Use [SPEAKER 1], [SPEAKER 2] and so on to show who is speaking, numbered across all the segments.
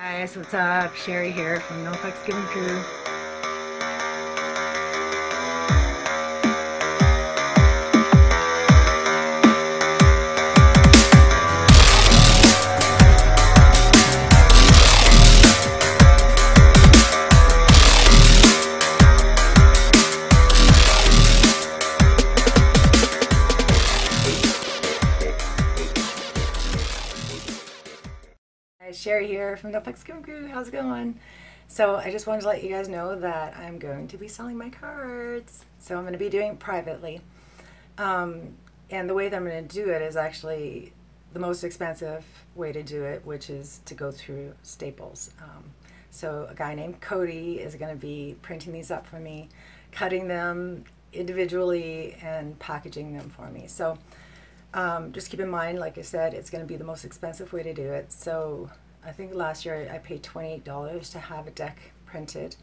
[SPEAKER 1] Guys, what's up? Sherry here from No Fucks Given Crew. Sherry here from Fucks Given Crew. How's it going? So I just wanted to let you guys know that I'm going to be selling my cards. So I'm going to be doing it privately. Um, and the way that I'm going to do it is actually the most expensive way to do it, which is to go through Staples. Um, so a guy named Cody is going to be printing these up for me, cutting them individually and packaging them for me. So um, just keep in mind, like I said, it's going to be the most expensive way to do it. So I think last year I paid $28 to have a deck printed.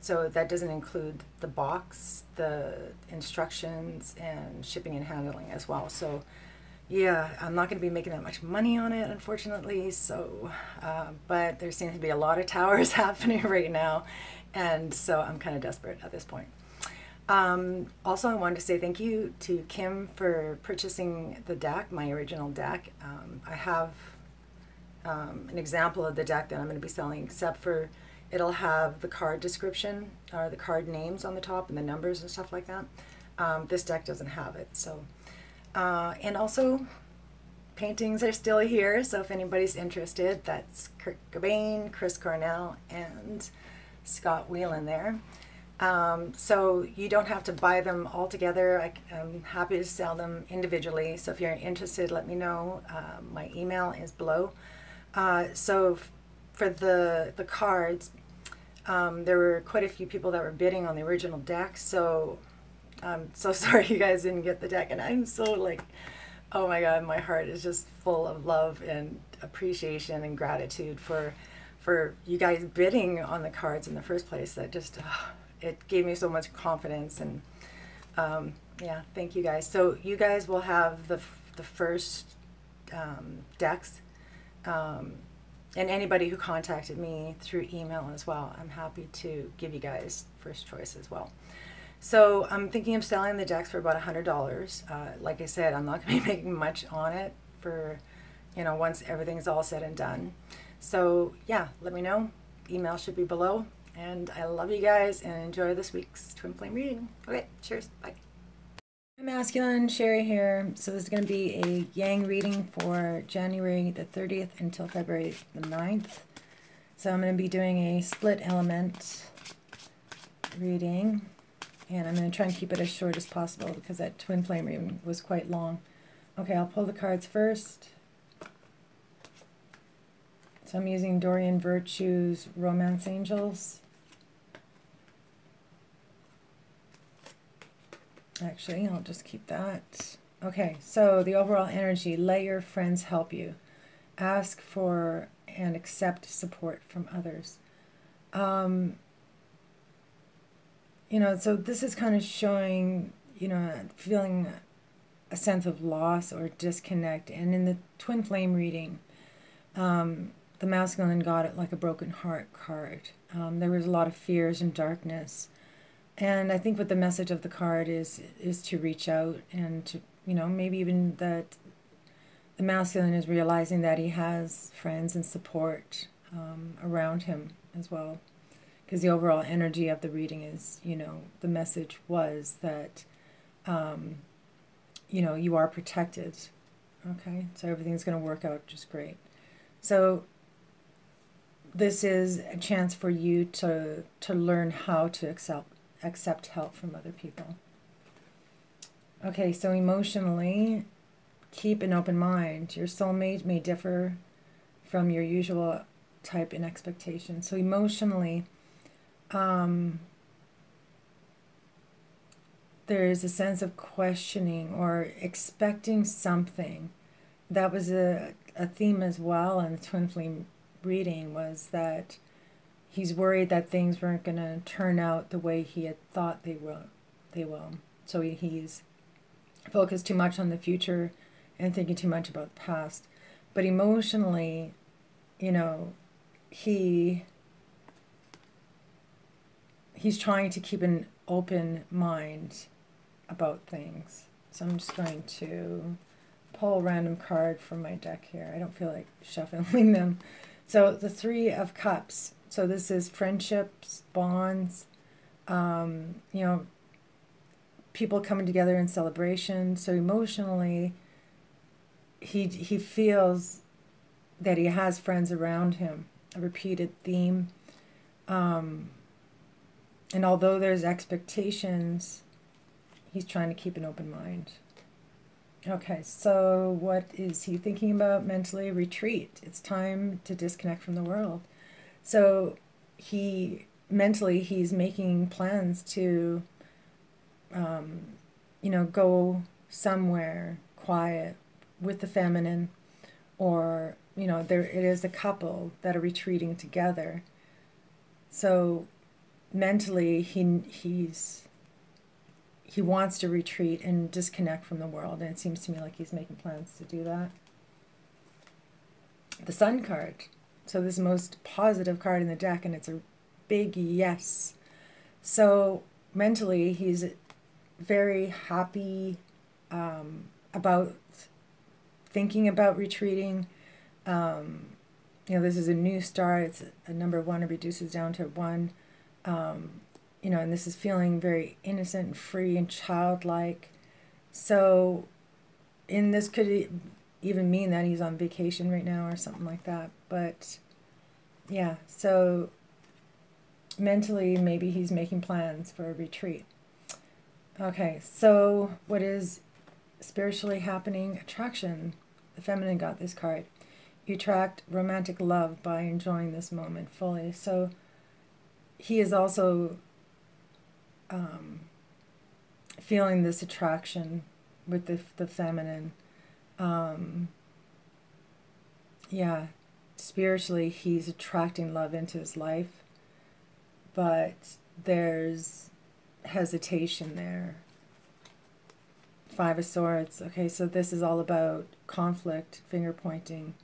[SPEAKER 1] So that doesn't include the box, the instructions, and shipping and handling as well. So yeah, I'm not going to be making that much money on it, unfortunately. So, uh, but there seems to be a lot of towers happening right now, and so I'm kind of desperate at this point. Um, also, I wanted to say thank you to Kim for purchasing the deck, my original deck. Um, I have um, an example of the deck that I'm going to be selling, except for it'll have the card description or the card names on the top and the numbers and stuff like that. Um, this deck doesn't have it, so uh, and also, paintings are still here, so if anybody's interested, that's Kurt Cobain, Chris Cornell, and Scott Weiland there. Um, so you don't have to buy them all together. I, am happy to sell them individually. So if you're interested, let me know. Uh, my email is below. Uh, so for the the cards, um, there were quite a few people that were bidding on the original deck. So I'm so sorry you guys didn't get the deck, and I'm so like, oh my god, my heart is just full of love and appreciation and gratitude for for you guys bidding on the cards in the first place. That just it gave me so much confidence and um, yeah, thank you guys. So you guys will have the the first um, decks. Um, and anybody who contacted me through email as well, I'm happy to give you guys first choice as well. So I'm thinking of selling the decks for about a hundred dollars. Uh, like I said, I'm not going to be making much on it for, you know, once everything's all said and done. So yeah, let me know. Email should be below. And I love you guys and enjoy this week's Twin Flame reading. Okay, cheers. Bye. Masculine Sherry here. So this is going to be a Yang reading for January the 30th until February the 9th. So I'm going to be doing a split element reading. And I'm going to try and keep it as short as possible because that twin flame reading was quite long. Okay, I'll pull the cards first. So I'm using Doreen Virtue's Romance Angels. Actually, I'll just keep that. Okay, so the overall energy, let your friends help you. Ask for and accept support from others. Um, you know, so this is kind of showing, you know, feeling a sense of loss or disconnect. And in the twin flame reading, um, the masculine got it like a broken heart card. Um, there was a lot of fears and darkness. And I think what the message of the card is is to reach out and to, you know, maybe even that the masculine is realizing that he has friends and support um, around him as well because the overall energy of the reading is, you know, the message was that, um, you know, you are protected. Okay, so everything's going to work out just great. So this is a chance for you to to learn how to accept accept help from other people. Okay, so emotionally, keep an open mind. Your soulmate may differ from your usual type in expectation. So emotionally, um, there's a sense of questioning or expecting something. That was a, a theme as well in the twin flame reading was that he's worried that things weren't going to turn out the way he had thought they will. They will. So he, he's focused too much on the future and thinking too much about the past. But emotionally, you know, he he's trying to keep an open mind about things. So I'm just going to pull a random card from my deck here. I don't feel like shuffling them. So the Three of Cups. So this is friendships, bonds, um, you know, people coming together in celebration. So emotionally, he he feels that he has friends around him. A repeated theme. Um, and although there's expectations, he's trying to keep an open mind. Okay, so what is he thinking about mentally? Retreat. It's time to disconnect from the world. So he mentally he's making plans to um, you know go somewhere quiet with the feminine or you know there it is a couple that are retreating together. So mentally he he's he wants to retreat and disconnect from the world and it seems to me like he's making plans to do that. The sun card so this most positive card in the deck and it's a big yes. So mentally he's very happy um, about thinking about retreating. Um, you know this is a new start it's a number one it reduces down to one. Um, you know, and this is feeling very innocent and free and childlike. So, in this could even mean that he's on vacation right now or something like that. But yeah, so mentally, maybe he's making plans for a retreat. Okay, so what is spiritually happening? Attraction. The feminine got this card. You attract romantic love by enjoying this moment fully. So, he is also um, feeling this attraction with the, the feminine. Um, yeah, spiritually, he's attracting love into his life, but there's hesitation there. Five of Swords. Okay, so this is all about conflict, finger pointing.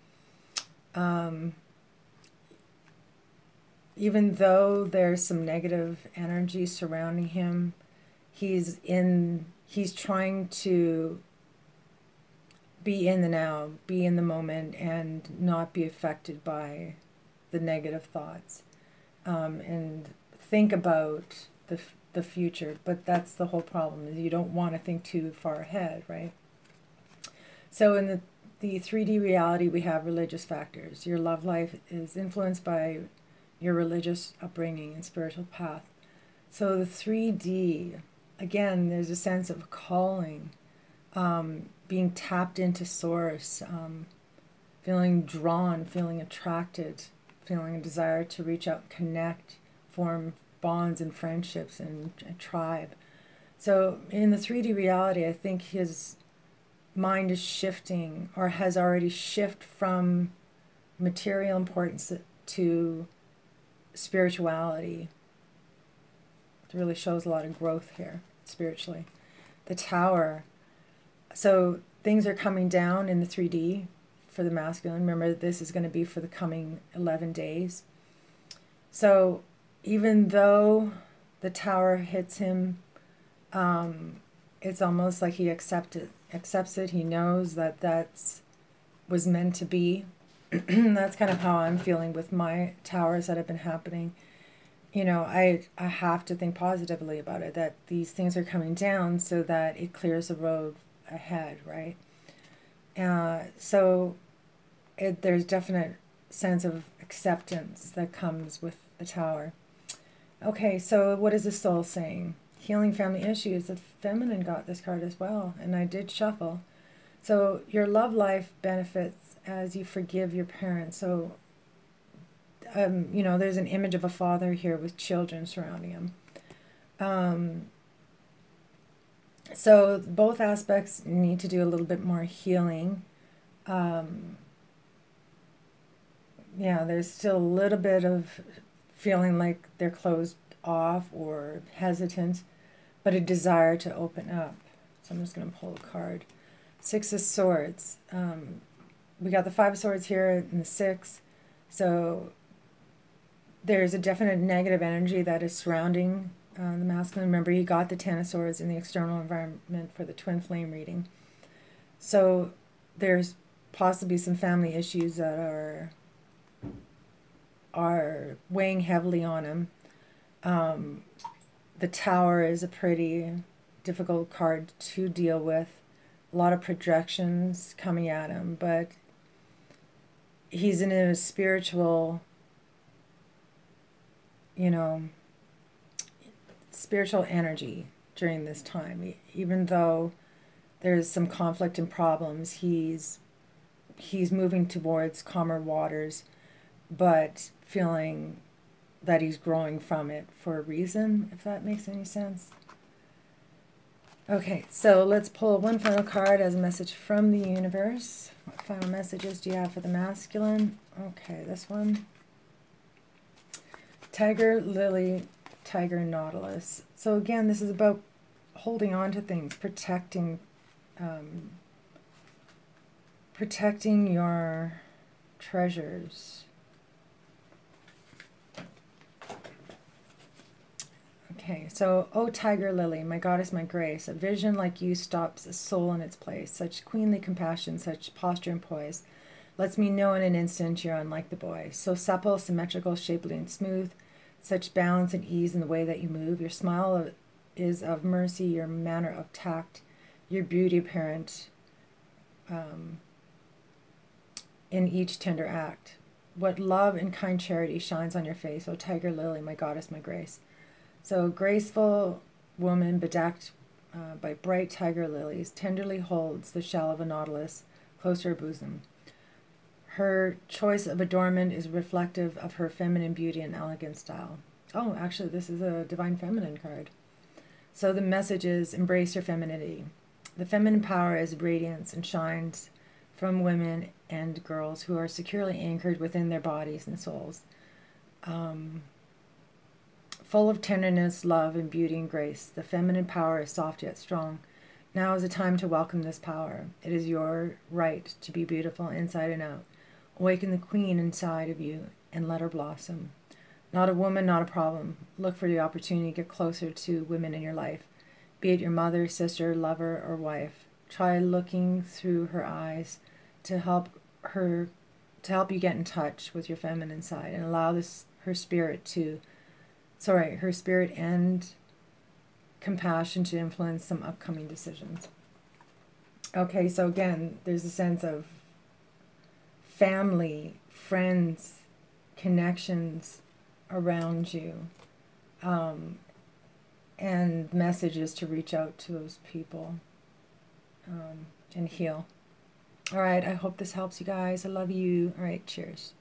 [SPEAKER 1] Um, even though there's some negative energy surrounding him, he's in he's trying to be in the now, be in the moment, and not be affected by the negative thoughts, um, and think about the the future. But that's the whole problem: is you don't want to think too far ahead, right? So in the the 3D reality, we have religious factors. Your love life is influenced by your religious upbringing and spiritual path. So the 3D, again, there's a sense of calling, um, being tapped into source, um, feeling drawn, feeling attracted, feeling a desire to reach out, connect, form bonds and friendships and a tribe. So in the 3D reality, I think his mind is shifting or has already shifted from material importance to spirituality. It really shows a lot of growth here spiritually. The tower. So things are coming down in the 3D for the masculine. Remember, this is going to be for the coming 11 days. So even though the tower hits him, um, it's almost like he accepted accepts it. He knows that that's was meant to be that's kind of how I'm feeling with my towers that have been happening. You know, I I have to think positively about it that these things are coming down so that it clears the road ahead, right? Uh, so it, there's definite sense of acceptance that comes with the tower. Okay, so what is the soul saying? Healing family issues. The feminine got this card as well, and I did shuffle. So your love life benefits as you forgive your parents. So, um, you know, there's an image of a father here with children surrounding him. Um, so both aspects need to do a little bit more healing. Um, yeah, there's still a little bit of feeling like they're closed off or hesitant, but a desire to open up. So I'm just going to pull a card. Six of Swords. Um, we got the Five of Swords here and the Six. So there's a definite negative energy that is surrounding uh, the masculine. Remember, he got the Swords in the external environment for the twin flame reading. So there's possibly some family issues that are are weighing heavily on him. Um, the Tower is a pretty difficult card to deal with. A lot of projections coming at him, but he's in a spiritual, you know, spiritual energy during this time. Even though there's some conflict and problems, he's he's moving towards calmer waters, but feeling that he's growing from it for a reason, if that makes any sense. Okay, so let's pull one final card as a message from the universe. What final messages do you have for the masculine? Okay, this one. Tiger, Lily, Tiger, Nautilus. So again, this is about holding on to things, protecting, um, protecting your treasures. Okay, so, oh, tiger lily, my goddess, my grace, a vision like you stops a soul in its place. Such queenly compassion, such posture and poise, lets me know in an instant you're unlike the boy. So supple, symmetrical, shapely, and smooth, such balance and ease in the way that you move. Your smile is of mercy, your manner of tact, your beauty apparent um, in each tender act. What love and kind charity shines on your face, O tiger lily, my goddess, my grace. So, graceful woman bedecked uh, by bright tiger lilies tenderly holds the shell of a nautilus close to her bosom. Her choice of adornment is reflective of her feminine beauty and elegant style. Oh, actually, this is a divine feminine card. So the message is embrace your femininity. The feminine power is radiance and shines from women and girls who are securely anchored within their bodies and souls. Um, Full of tenderness, love, and beauty and grace, the feminine power is soft yet strong. Now is the time to welcome this power. It is your right to be beautiful inside and out. Awaken the queen inside of you and let her blossom. Not a woman, not a problem. Look for the opportunity to get closer to women in your life, be it your mother, sister, lover, or wife. Try looking through her eyes to help her to help you get in touch with your feminine side and allow this her spirit to sorry, her spirit and compassion to influence some upcoming decisions. Okay, so again, there's a sense of family, friends, connections around you, um, and messages to reach out to those people um, and heal. All right, I hope this helps you guys. I love you. All right, cheers.